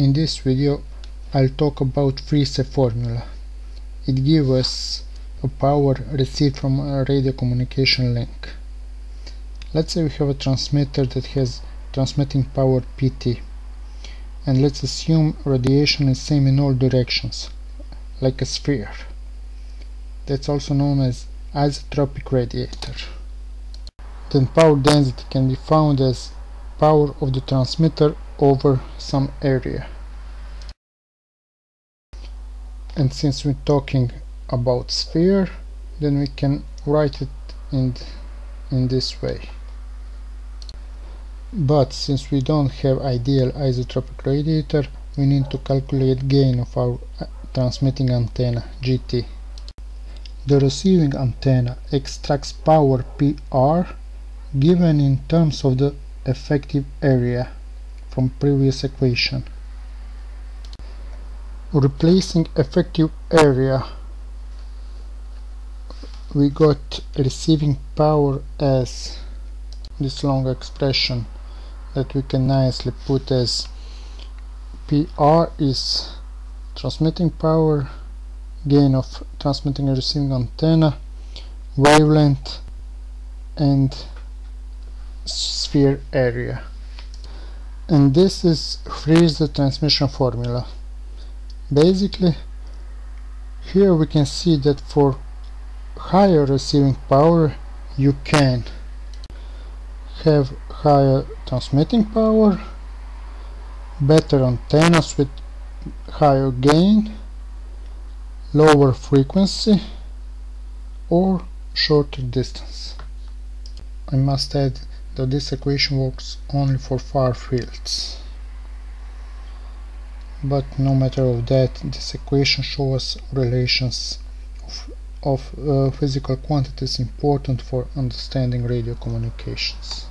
In this video I'll talk about Friis formula. It gives us a power received from a radio communication link. Let's say we have a transmitter that has transmitting power PT and let's assume radiation is same in all directions like a sphere. That's also known as isotropic radiator. Then power density can be found as power of the transmitter over some area. And since we're talking about sphere, then we can write it in, in this way. But since we don't have ideal isotropic radiator, we need to calculate gain of our uh, transmitting antenna, GT. The receiving antenna extracts power PR given in terms of the effective area from previous equation. Replacing effective area. We got receiving power as this long expression that we can nicely put as PR is transmitting power gain of transmitting and receiving antenna wavelength and sphere area. And this is Friis the transmission formula basically here we can see that for higher receiving power you can have higher transmitting power better antennas with higher gain lower frequency or shorter distance I must add that this equation works only for far fields. But no matter of that, this equation shows relations of, of uh, physical quantities important for understanding radio communications.